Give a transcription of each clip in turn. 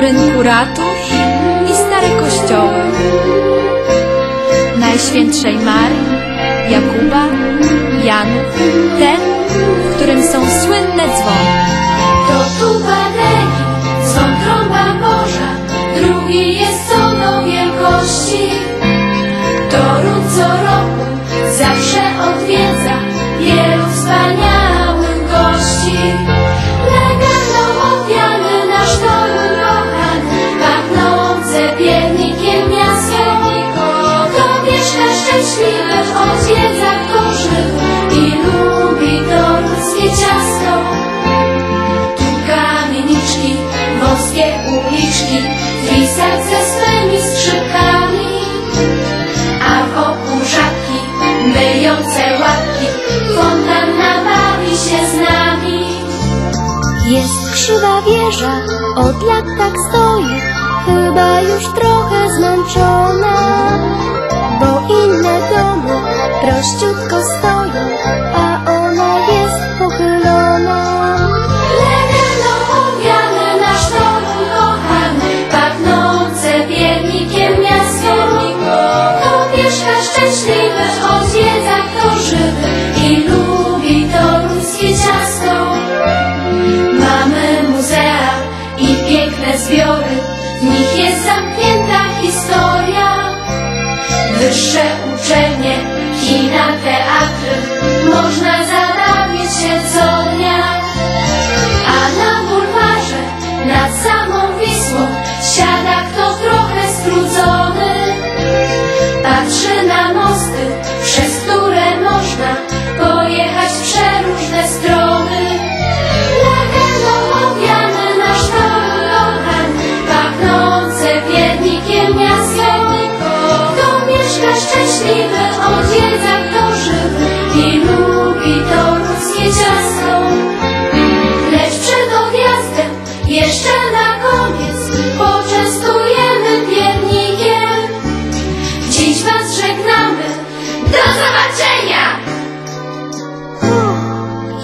rynku ratusz i stare kościoły. Najświętszej Marii, Jakuba, Janów, ten, w którym są słynne dzwony. To tu Badegi, są trąba Boża, drugi jest soną wielkości Chyba już trochę zmęczona.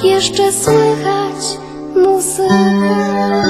jeszcze słychać muzykę.